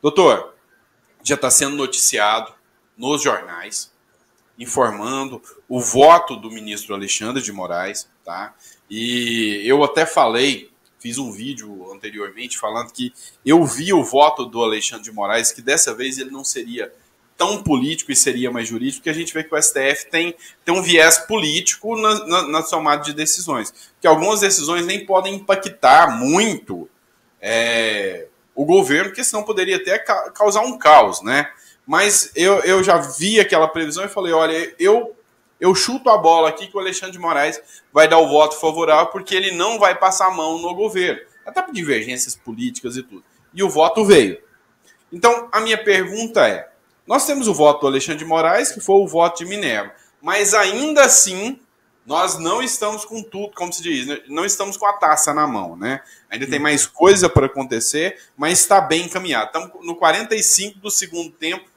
Doutor, já está sendo noticiado nos jornais, informando o voto do ministro Alexandre de Moraes, tá? E eu até falei, fiz um vídeo anteriormente falando que eu vi o voto do Alexandre de Moraes, que dessa vez ele não seria tão político e seria mais jurídico, porque a gente vê que o STF tem, tem um viés político na, na, tomada de decisões. Que algumas decisões nem podem impactar muito é, o governo, porque senão poderia até causar um caos, né? Mas eu, eu já vi aquela previsão e falei, olha, eu eu chuto a bola aqui que o Alexandre de Moraes vai dar o voto favorável porque ele não vai passar a mão no governo, até por divergências políticas e tudo. E o voto veio. Então, a minha pergunta é: nós temos o voto do Alexandre de Moraes, que foi o voto de Minerva, mas ainda assim nós não estamos com tudo, como se diz, né? não estamos com a taça na mão, né? Ainda tem mais coisa para acontecer, mas está bem encaminhado. Estamos no 45 do segundo tempo,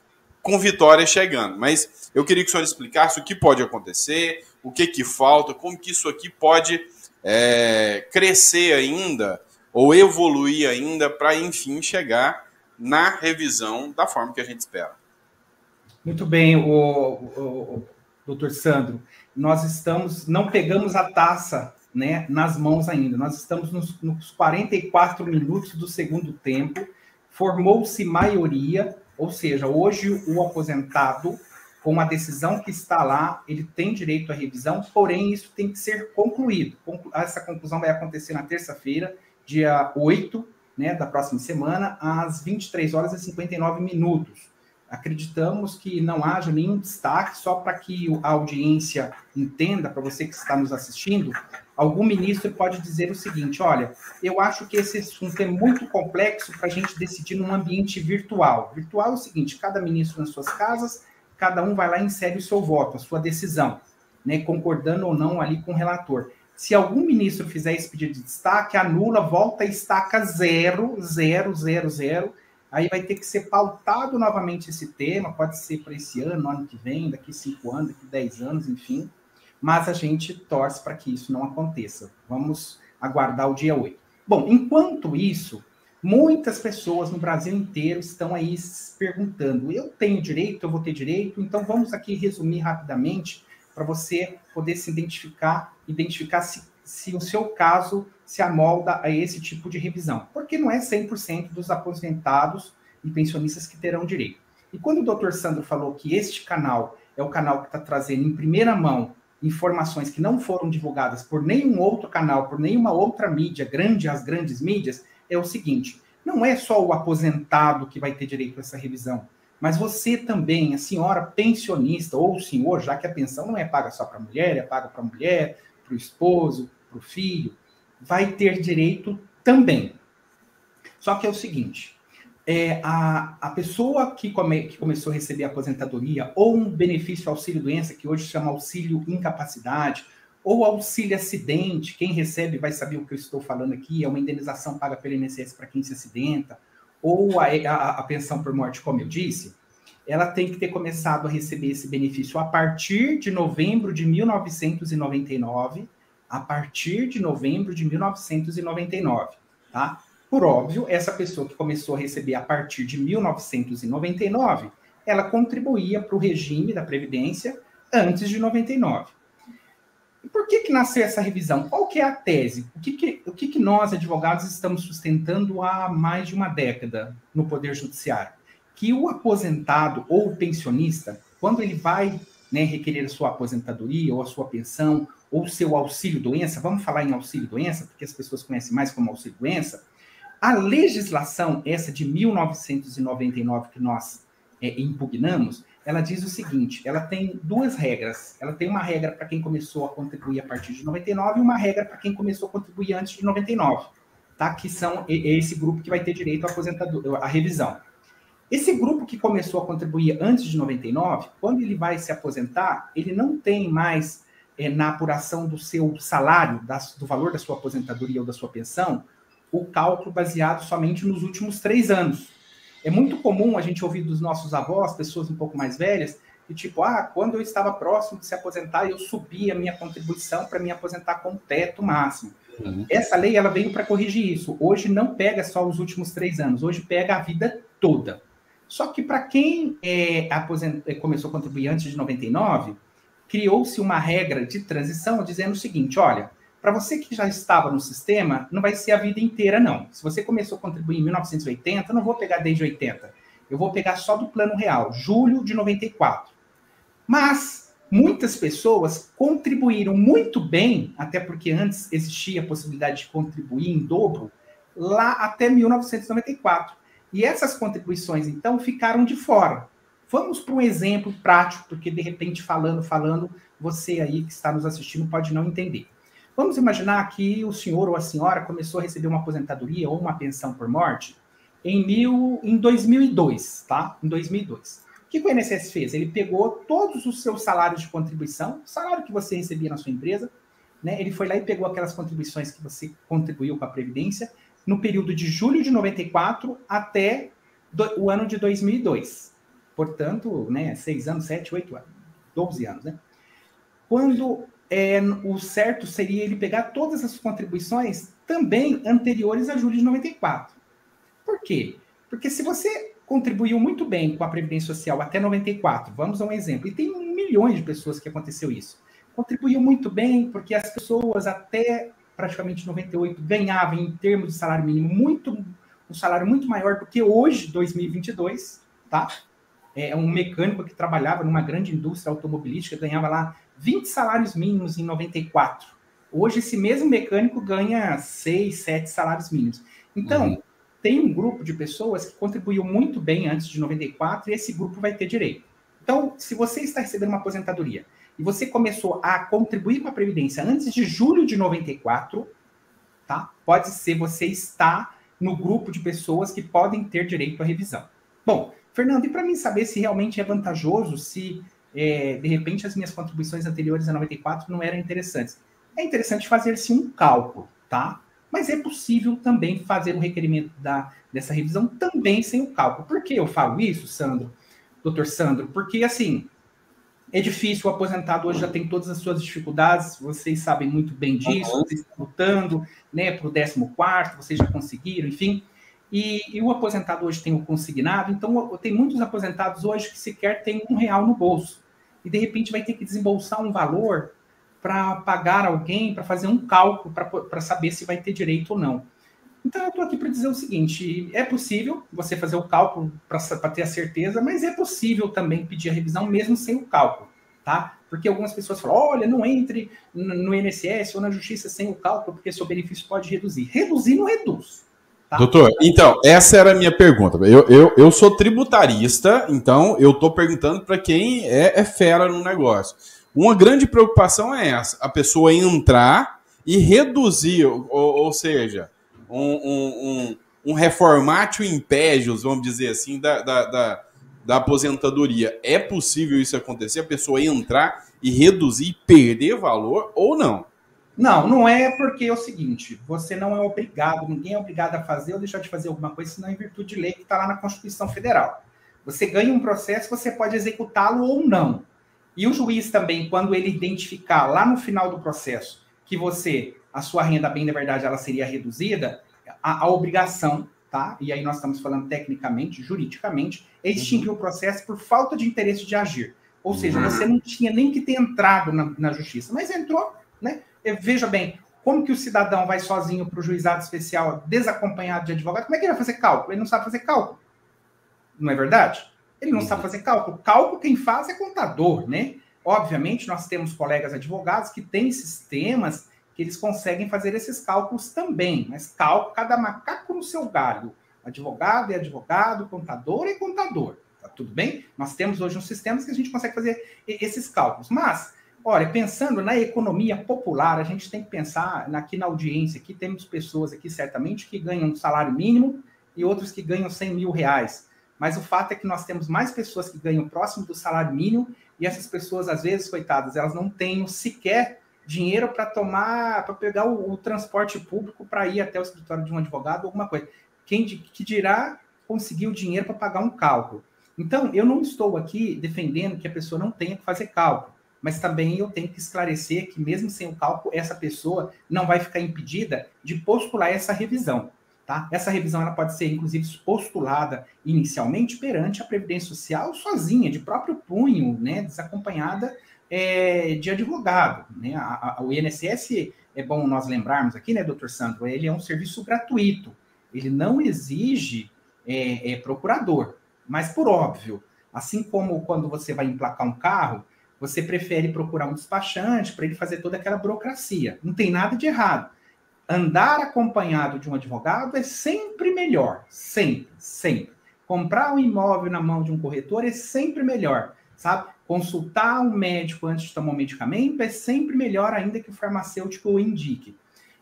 com vitória chegando. Mas eu queria que o senhor explicasse o que pode acontecer, o que, que falta, como que isso aqui pode é, crescer ainda ou evoluir ainda para, enfim, chegar na revisão da forma que a gente espera. Muito bem, o, o, o doutor Sandro nós estamos, não pegamos a taça né, nas mãos ainda. Nós estamos nos, nos 44 minutos do segundo tempo, formou-se maioria, ou seja, hoje o aposentado, com a decisão que está lá, ele tem direito à revisão, porém isso tem que ser concluído. Essa conclusão vai acontecer na terça-feira, dia 8 né, da próxima semana, às 23 horas e 59 minutos. Acreditamos que não haja nenhum destaque, só para que a audiência entenda, para você que está nos assistindo, algum ministro pode dizer o seguinte: olha, eu acho que esse assunto é muito complexo para a gente decidir num ambiente virtual. Virtual é o seguinte: cada ministro nas suas casas, cada um vai lá e insere o seu voto, a sua decisão, né, concordando ou não ali com o relator. Se algum ministro fizer esse pedido de destaque, anula, volta e estaca zero, zero, zero, zero Aí vai ter que ser pautado novamente esse tema, pode ser para esse ano, ano que vem, daqui cinco anos, daqui dez anos, enfim. Mas a gente torce para que isso não aconteça. Vamos aguardar o dia 8. Bom, enquanto isso, muitas pessoas no Brasil inteiro estão aí se perguntando: eu tenho direito, eu vou ter direito? Então vamos aqui resumir rapidamente para você poder se identificar, identificar se, se o seu caso se amolda a esse tipo de revisão, porque não é 100% dos aposentados e pensionistas que terão direito. E quando o doutor Sandro falou que este canal é o canal que está trazendo em primeira mão informações que não foram divulgadas por nenhum outro canal, por nenhuma outra mídia, grande as grandes mídias, é o seguinte: não é só o aposentado que vai ter direito a essa revisão, mas você também, a senhora pensionista ou o senhor, já que a pensão não é paga só para a mulher, é paga para mulher, para o esposo, para o filho, vai ter direito também. Só que é o seguinte: é, a, a pessoa que, come, que começou a receber aposentadoria ou um benefício auxílio-doença, que hoje chama auxílio incapacidade, ou auxílio acidente, quem recebe vai saber o que eu estou falando aqui, é uma indenização paga pelo INSS para quem se acidenta, ou a, a, a, pensão por morte, como eu disse, ela tem que ter começado a receber esse benefício a partir de novembro de 1999 a partir de novembro de 1999, tá? Por óbvio, essa pessoa que começou a receber a partir de 1999, ela contribuía para o regime da Previdência antes de 99. E por que, que nasceu essa revisão? Qual que é a tese? O que, que, o que, que nós, advogados, estamos sustentando há mais de uma década no Poder Judiciário? Que o aposentado ou o pensionista, quando ele vai né, requerer a sua aposentadoria ou a sua pensão ou seu auxílio-doença, vamos falar em auxílio-doença, porque as pessoas conhecem mais como auxílio-doença, a legislação, essa de 1999 que nós é, impugnamos, ela diz o seguinte: ela tem duas regras. Ela tem uma regra para quem começou a contribuir a partir de 99 e uma regra para quem começou a contribuir antes de 99, tá? Que são esse grupo que vai ter direito à aposentadoria, à revisão. Esse grupo que começou a contribuir antes de 99, quando ele vai se aposentar, ele não tem mais é, na apuração do seu salário, da, do valor da sua aposentadoria ou da sua pensão, o cálculo baseado somente nos últimos três anos. É muito comum a gente ouvir dos nossos avós, pessoas um pouco mais velhas, que tipo, ah, quando eu estava próximo de se aposentar, eu subi a minha contribuição para me aposentar com o teto máximo. Uhum. Essa lei ela veio para corrigir isso. Hoje não pega só os últimos três anos, hoje pega a vida toda. Só que para quem é. É, começou a contribuir antes de 99, criou-se uma regra de transição dizendo o seguinte: olha, para você que já estava no sistema, não vai ser a vida inteira, não. Se você começou a contribuir em 1980, não vou pegar desde 80. Eu vou pegar só do plano real, julho de 94. Mas muitas pessoas contribuíram muito bem, até porque antes existia a possibilidade de contribuir em dobro, lá até 1994. E essas contribuições, então, ficaram de fora. Vamos para um exemplo prático, porque de repente, falando, falando, você aí que está nos assistindo pode não entender. Vamos imaginar que o senhor ou a senhora começou a receber uma aposentadoria ou uma pensão por morte em, mil, em 2002, tá? Em 2002. O que o INSS fez? Ele pegou todos os seus salários de contribuição, salário que você recebia na sua empresa, né? Ele foi lá e pegou aquelas contribuições que você contribuiu com a Previdência no período de julho de 94 até do, o ano de 2002. Portanto, né, seis anos, sete, oito anos, 12 anos, né? Quando é, o certo seria ele pegar todas as contribuições também anteriores a julho de 94. Por quê? Porque se você contribuiu muito bem com a Previdência Social até 94, vamos a um exemplo, e tem milhões de pessoas que aconteceu isso. Contribuiu muito bem porque as pessoas até praticamente 98 ganhavam em termos de salário mínimo muito um salário muito maior do que hoje, 2022, tá? É um mecânico que trabalhava numa grande indústria automobilística ganhava lá 20 salários mínimos em 94. Hoje, esse mesmo mecânico ganha 6, 7 salários mínimos. Então, uhum. tem um grupo de pessoas que contribuiu muito bem antes de 94 e esse grupo vai ter direito. Então, se você está recebendo uma aposentadoria e você começou a contribuir com a Previdência antes de julho de 94, tá? Pode ser você está no grupo de pessoas que podem ter direito à revisão. Bom, Fernando, e para mim saber se realmente é vantajoso, se é, de repente as minhas contribuições anteriores a 94 não eram interessantes. É interessante fazer-se um cálculo, tá? Mas é possível também fazer o requerimento da, dessa revisão também sem o cálculo. Por que eu falo isso, Sandro? Doutor Sandro? Porque, assim, é difícil, o aposentado hoje já tem todas as suas dificuldades, vocês sabem muito bem disso, uhum. vocês estão lutando né, para o 14, vocês já conseguiram, enfim. E, e, o aposentado hoje tem o consignado, então tem muitos aposentados hoje que sequer tem um real no bolso. E de repente vai ter que desembolsar um valor para pagar alguém, para fazer um cálculo, para saber se vai ter direito ou não. Então eu estou aqui para dizer o seguinte: é possível você fazer o cálculo para ter a certeza, mas é possível também pedir a revisão mesmo sem o cálculo, tá? Porque algumas pessoas falam: olha, não entre no INSS ou na justiça sem o cálculo, porque seu benefício pode reduzir. Reduzir não reduz. Tá? Doutor, então, essa era a minha pergunta. Eu, eu, eu sou tributarista, então eu estou perguntando para quem é, é, fera no negócio. Uma grande preocupação é essa: a pessoa entrar e reduzir, ou, ou seja, um, um, um, reformatio impégios, vamos dizer assim, da, da, da, da aposentadoria. É possível isso acontecer? A pessoa entrar e reduzir perder valor ou não? Não, não é porque é o seguinte: você não é obrigado, ninguém é obrigado a fazer ou deixar de fazer alguma coisa, senão em virtude de lei que está lá na Constituição Federal. Você ganha um processo, você pode executá-lo ou não. E o juiz também, quando ele identificar lá no final do processo que você, a sua renda, bem na verdade, ela seria reduzida, a, a obrigação, tá? E aí nós estamos falando tecnicamente, juridicamente, é extinguir uhum. o processo por falta de interesse de agir. Ou seja, uhum. você não tinha nem que ter entrado na, na justiça, mas entrou, né? Veja bem, como que o cidadão vai sozinho para o juizado especial, desacompanhado de advogado? Como é que ele vai fazer cálculo? Ele não sabe fazer cálculo. Não é verdade? Ele não uhum. sabe fazer cálculo. Cálculo quem faz é contador, né? Obviamente, nós temos colegas advogados que têm sistemas eles conseguem fazer esses cálculos também, mas cálculo, cada macaco no seu galho. Advogado é advogado, contador é contador. Tá tudo bem? Nós temos hoje uns sistemas que a gente consegue fazer esses cálculos. Mas Olha, pensando na economia popular, a gente tem que pensar aqui na audiência, aqui temos pessoas aqui certamente que ganham um salário mínimo e outros que ganham 100 mil reais. Mas o fato é que nós temos mais pessoas que ganham próximo do salário mínimo e essas pessoas, às vezes, coitadas, elas não têm sequer dinheiro para tomar, para pegar o, o, transporte público para ir até o escritório de um advogado, alguma coisa. Quem que dirá conseguir o dinheiro para pagar um cálculo? Então, eu não estou aqui defendendo que a pessoa não tenha que fazer cálculo mas também eu tenho que esclarecer que, mesmo sem o cálculo, essa pessoa não vai ficar impedida de postular essa revisão. Tá? Essa revisão ela pode ser, inclusive, postulada inicialmente perante a Previdência Social sozinha, de próprio punho, né, desacompanhada é, de advogado. Né? A, a, o INSS, é bom nós lembrarmos aqui, né, doutor Sandro, ele é um serviço gratuito, ele não exige é, é, procurador, mas por óbvio, assim como quando você vai emplacar um carro, você prefere procurar um despachante para ele fazer toda aquela burocracia. Não tem nada de errado andar acompanhado de um advogado é sempre melhor. Sempre, sempre. Comprar um imóvel na mão de um corretor é sempre melhor, sabe? Consultar um médico antes de tomar um medicamento é sempre melhor ainda que o farmacêutico o indique.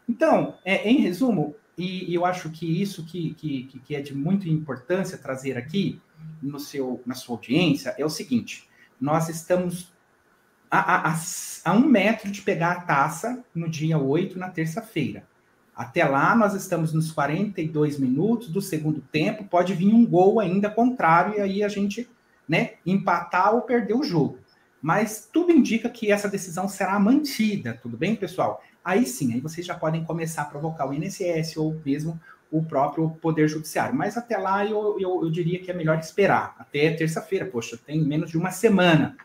Então, é, em resumo, e, e, eu acho que isso que, que, que é de muita importância trazer aqui no seu, na sua audiência é o seguinte: nós estamos a, a, a, um metro de pegar a taça no dia 8, na terça-feira. Até lá, nós estamos nos 42 minutos do segundo tempo, pode vir um gol ainda contrário, e aí a gente né, empatar ou perder o jogo. Mas tudo indica que essa decisão será mantida, tudo bem, pessoal? Aí sim, aí vocês já podem começar a provocar o INSS ou mesmo o próprio Poder Judiciário. Mas até lá eu, eu, eu diria que é melhor esperar, até terça-feira, poxa, tem menos de uma semana.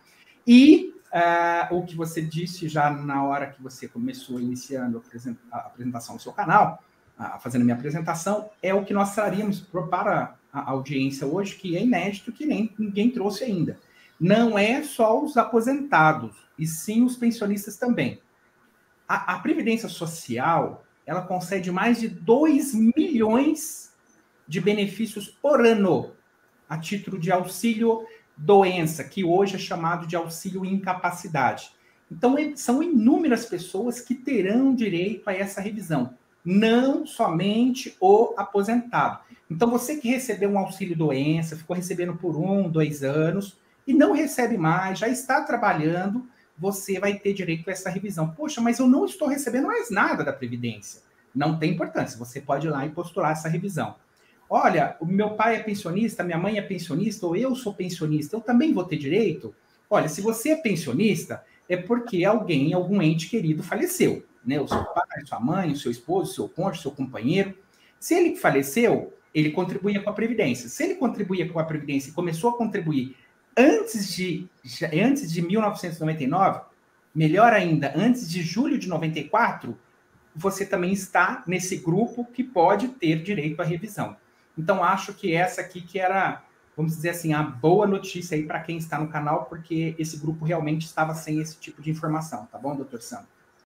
E uh, o que você disse já na hora que você começou iniciando a apresentação do seu canal, uh, fazendo minha apresentação, é o que nós traríamos para audiência hoje, que é inédito, que nem ninguém trouxe ainda. Não é só os aposentados, e sim os pensionistas também. A, a Previdência Social, ela concede mais de 2 milhões de benefícios por ano a título de auxílio doença, que hoje é chamado de auxílio incapacidade. Então, são inúmeras pessoas que terão direito a essa revisão, não somente o aposentado. Então, você que recebeu um auxílio doença, ficou recebendo por um, dois anos, e não recebe mais, já está trabalhando, você vai ter direito a essa revisão. Poxa, mas eu não estou recebendo mais nada da Previdência. Não tem importância, você pode ir lá e postular essa revisão. Olha, o meu pai é pensionista, minha mãe é pensionista, ou eu sou pensionista, eu também vou ter direito? Olha, se você é pensionista, é porque alguém, algum ente querido faleceu, né? O seu pai, sua mãe, o seu esposo, o seu cônjuge, o seu companheiro. Se ele faleceu, ele contribuía com a Previdência. Se ele contribuía com a Previdência e começou a contribuir antes de, antes de 1999, melhor ainda, antes de julho de 94, você também está nesse grupo que pode ter direito à revisão. Então, acho que essa aqui que era, vamos dizer assim, a boa notícia aí para quem está no canal, porque esse grupo realmente estava sem esse tipo de informação, tá bom, doutor Sandro?